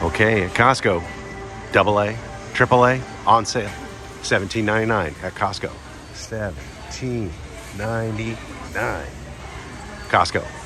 Okay, at Costco, double A, triple A, on sale, seventeen ninety nine at Costco. Seventeen ninety nine. Costco.